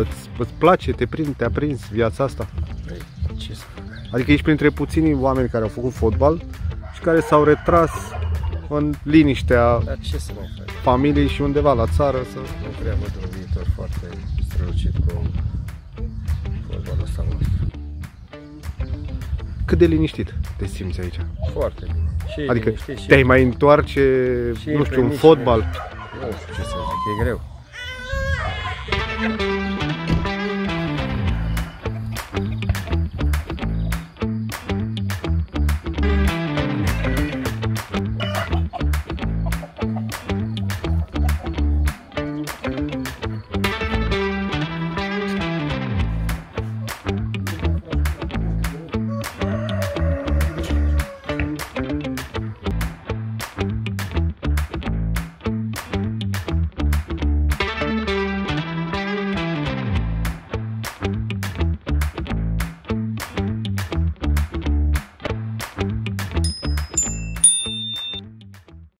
Îți îți place, te prind, te-a prins viața asta? Păi, ce să fac? Adică ești printre puținii oameni care au făcut fotbal și care s-au retras în liniștea Dar ce să familiei și undeva la țară să... Nu prea văd un viitor foarte strălucit cu fotbalul ăsta nostru. Cât de liniștit te simți aici? Foarte bine. Și Adică și te-ai mai întoarce, nu știu, între un fotbal? Nu știu ce să zic, e greu.